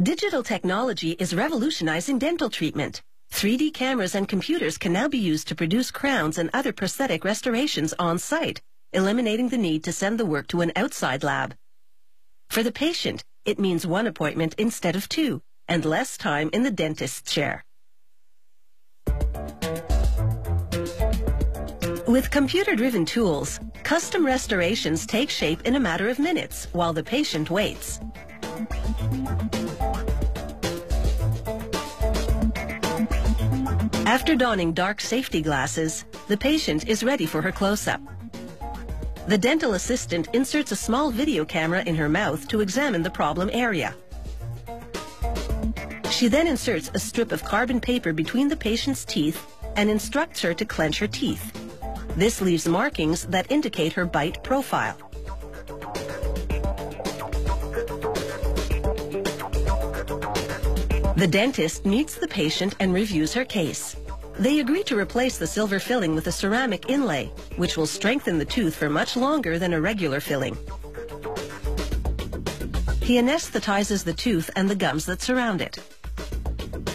Digital technology is revolutionizing dental treatment. 3D cameras and computers can now be used to produce crowns and other prosthetic restorations on site, eliminating the need to send the work to an outside lab. For the patient, it means one appointment instead of two, and less time in the dentist's chair. With computer-driven tools, custom restorations take shape in a matter of minutes while the patient waits. After donning dark safety glasses, the patient is ready for her close-up. The dental assistant inserts a small video camera in her mouth to examine the problem area. She then inserts a strip of carbon paper between the patient's teeth and instructs her to clench her teeth. This leaves markings that indicate her bite profile. The dentist meets the patient and reviews her case. They agree to replace the silver filling with a ceramic inlay, which will strengthen the tooth for much longer than a regular filling. He anesthetizes the tooth and the gums that surround it.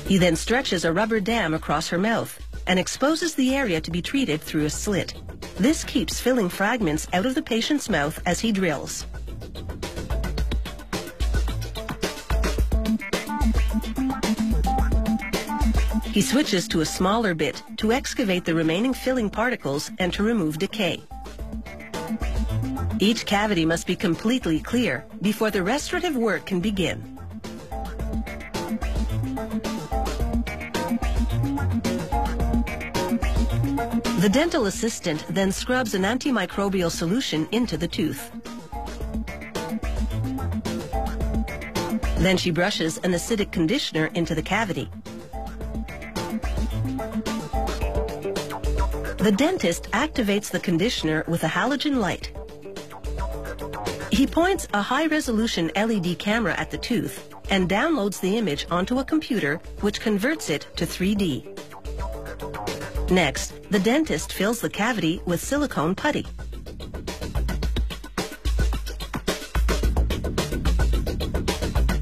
He then stretches a rubber dam across her mouth and exposes the area to be treated through a slit. This keeps filling fragments out of the patient's mouth as he drills. He switches to a smaller bit to excavate the remaining filling particles and to remove decay. Each cavity must be completely clear before the restorative work can begin. The dental assistant then scrubs an antimicrobial solution into the tooth. Then she brushes an acidic conditioner into the cavity. The dentist activates the conditioner with a halogen light. He points a high-resolution LED camera at the tooth and downloads the image onto a computer which converts it to 3D. Next, the dentist fills the cavity with silicone putty.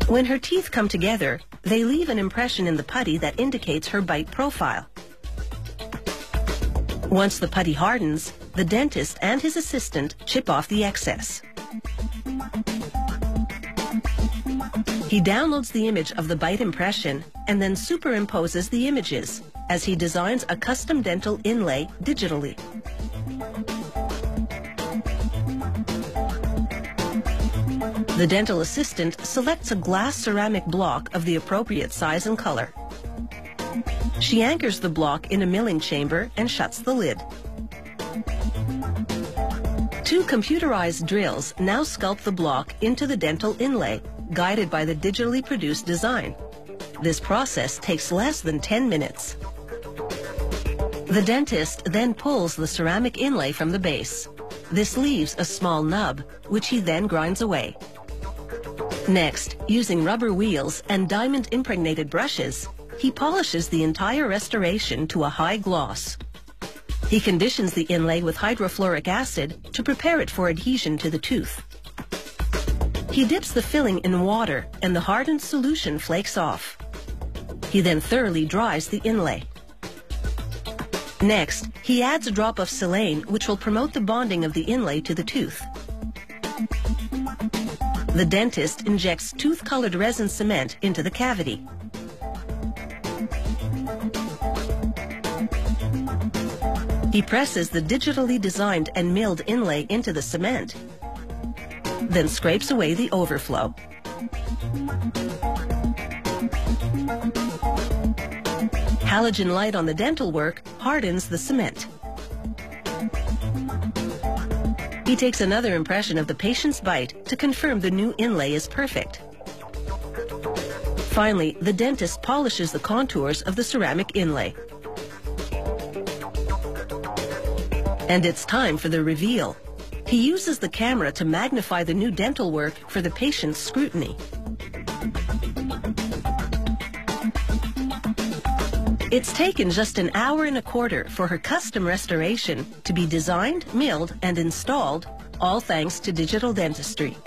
When her teeth come together, they leave an impression in the putty that indicates her bite profile. Once the putty hardens, the dentist and his assistant chip off the excess. He downloads the image of the bite impression and then superimposes the images as he designs a custom dental inlay digitally. The dental assistant selects a glass ceramic block of the appropriate size and color. She anchors the block in a milling chamber and shuts the lid. Two computerized drills now sculpt the block into the dental inlay, guided by the digitally produced design. This process takes less than 10 minutes. The dentist then pulls the ceramic inlay from the base. This leaves a small nub, which he then grinds away. Next, using rubber wheels and diamond-impregnated brushes, he polishes the entire restoration to a high gloss. He conditions the inlay with hydrofluoric acid to prepare it for adhesion to the tooth. He dips the filling in water and the hardened solution flakes off. He then thoroughly dries the inlay. Next, he adds a drop of silane which will promote the bonding of the inlay to the tooth. The dentist injects tooth-colored resin cement into the cavity. He presses the digitally designed and milled inlay into the cement, then scrapes away the overflow. Halogen light on the dental work hardens the cement. He takes another impression of the patient's bite to confirm the new inlay is perfect. Finally, the dentist polishes the contours of the ceramic inlay. And it's time for the reveal. He uses the camera to magnify the new dental work for the patient's scrutiny. It's taken just an hour and a quarter for her custom restoration to be designed, milled, and installed, all thanks to digital dentistry.